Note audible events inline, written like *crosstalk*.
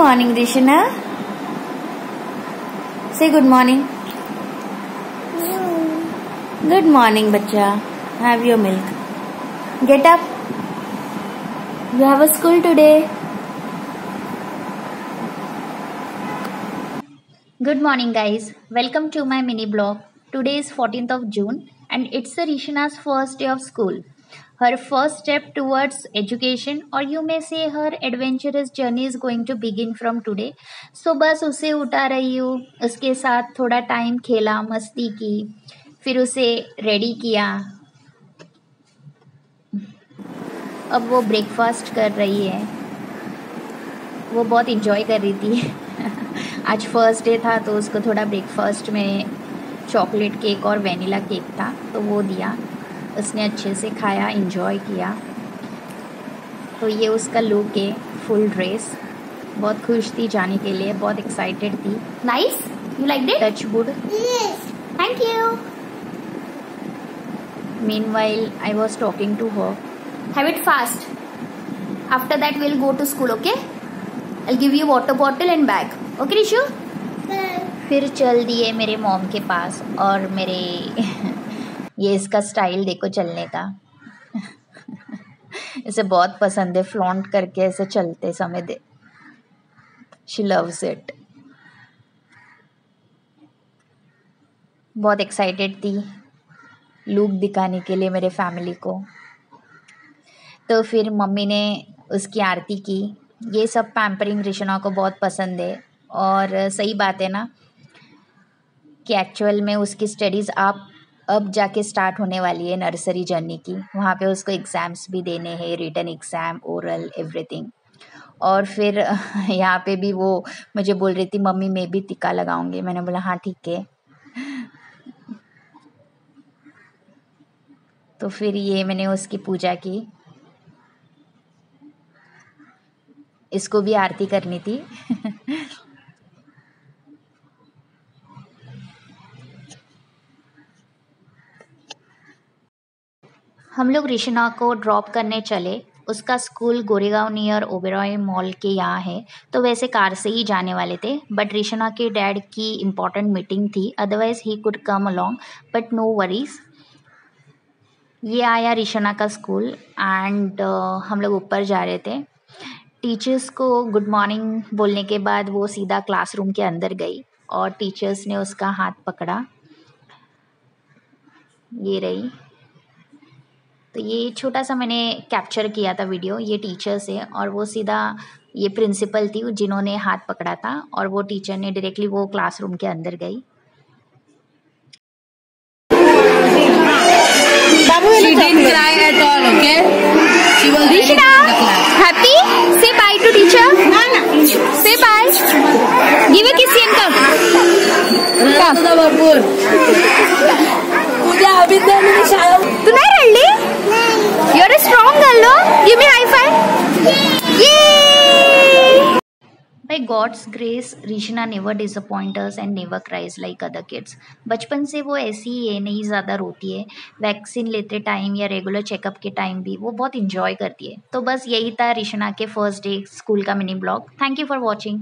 morning, Rishana. Say good morning. Good morning, bacha. Have your milk. Get up. You have a school today. Good morning, guys. Welcome to my mini blog. Today is 14th of June and it's Rishana's first day of school. Her first step towards education or you may say her adventurous journey is going to begin from today. So, बस उसे उठा रही हूँ, उसके साथ थोड़ा time खेला, मस्ती की, फिर उसे रेडी किया। अब वो ब्रेकफास्ट कर रही है। वो बहुत इन्जॉय कर रही थी। *laughs* आज फ़र्स्ट डे था तो उसको थोड़ा ब्रेकफास्ट में चॉकलेट केक और वेनिला केक था तो वो दिया। उसने अच्छे से खाया इन्जॉय किया। तो ये उसका लुक है फुल ड्रेस बहुत खुश थी जाने के लिए बहुत एक्साइटेड थी। Nice you like this touch good thank you mean I was talking to her have it fast after that will go to school okay I give you water bottle and bag okay Rishu फिर चल दिए मेरे mom के पास और मेरे ये इसका style देखो चलने का। इसे बहुत पसंद है फ्लॉन्ट करके ऐसे चलते समय दे। शी लव्स इट बहुत एक्साइटेड थी लुक दिखाने के लिए मेरे फैमिली को। तो फिर मम्मी ने उसकी आरती की। ये सब पैम्परिंग रिशना को बहुत पसंद है। और सही बात है ना कि एक्चुअल में उसकी स्टडीज़ आप अब जाके स्टार्ट होने वाली है नर्सरी जर्नी की। वहाँ पे उसको एग्ज़ाम्स भी देने हैं रिटर्न एग्ज़ाम ओरल एवरीथिंग और फिर, *laughs* यहाँ पे भी वो मुझे बोल रही थी, मम्मी, मैं भी टीका लगाऊँगी। मैंने बोला हाँ ठीक है। तो फिर ये मैंने उसकी पूजा की। इसको भी आरती करनी थी। *laughs* हम लोग ऋषिना को ड्रॉप करने चले। उसका school Goregaon near Oberoi mall के यहाँ है। तो वैसे कार से ही जाने वाले थे बट ऋषिना के डैड की इंपॉर्टेंट मीटिंग थी। Otherwise he could come along but no worries ये आया ऋषना का स्कूल एंड uh, हम लोग ऊपर जा रहे थे। टीचर्स को गुड मॉर्निंग बोलने के बाद वो सीधा क्लासरूम के अंदर गई और टीचर्स ने उसका हाथ पकड़ा। ये रही। तो ये छोटा सा मैंने कैप्चर किया था वीडियो ये टीचर से और वो सीधा ये प्रिंसिपल थी जिन्होंने हाथ पकड़ा था और वो टीचर ने डायरेक्टली वो क्लासरूम के अंदर गई। Say God's By God's grace, Rishna never never us and never cries like other kids. बचपन से वो ऐसी ही है नहीं ज़्यादा रोती है। वैक्सीन लेते टाइम या रेगुलर चेकअप के टाइम भी वो बहुत इंजॉय करती है। तो बस यही था रिशना के फ़र्स्ट डे स्कूल का mini blog thank you for watching